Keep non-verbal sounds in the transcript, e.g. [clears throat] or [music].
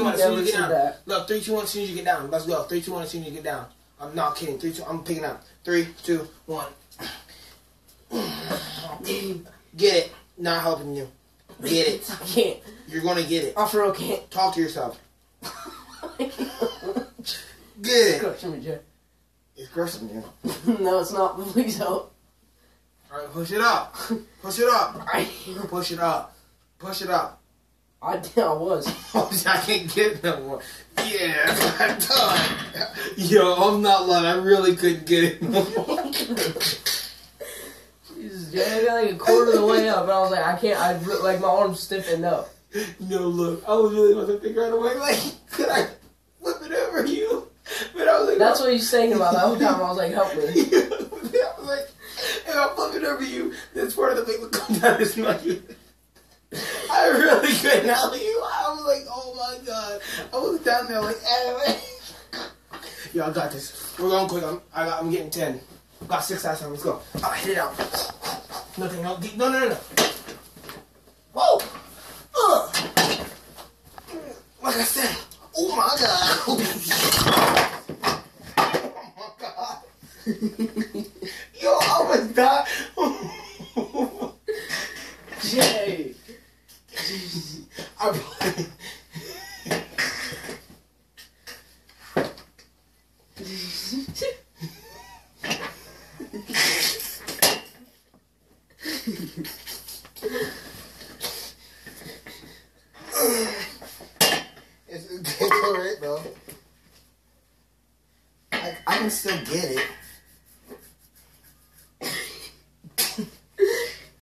about it. As soon as you get down. that. Look, three, two, one. As soon as you get down. Let's go. Three, two, one. As soon as you get down. I'm not kidding. Three, two. I'm picking up. Three, two, one. [clears throat] Get it. Not helping you. Get it. [laughs] I can't. You're gonna get it. I for real can't. Talk to yourself. [laughs] Get it. Crushing me, Jay. It's crushing you. [laughs] no, it's not. Please help. All right, push it up. Push it up. Push it up. Push it up. I, I was. Oh, [laughs] I can't get it no more. Yeah, [laughs] I'm done. Yo, I'm not lying. I really couldn't get it no more. Jesus, Jay, I got like a quarter of the way up, and I was like, I can't. I re- like my arms stiffened up. No, look, I was really about to figure out a way. like, could I flip it over you? But I was like, That's what he's saying about the whole time. I was like, help me. [laughs] I was like, if I flip it over you, this part of the thing will come down his mouth. I really couldn't you. I was like, oh my god. I was down there like, anyway. [laughs] Yo, I got this. We're going quick. I'm, I got, I'm getting 10. Got six last time. Let's go. All right, hit it out. Nothing. No, no, no, no. no. Whoa. Ugh. Like I said. Oh my god. [laughs] oh my god. [laughs] Yo, I almost died. Jay. I it's, it's alright though. I, I can still get it.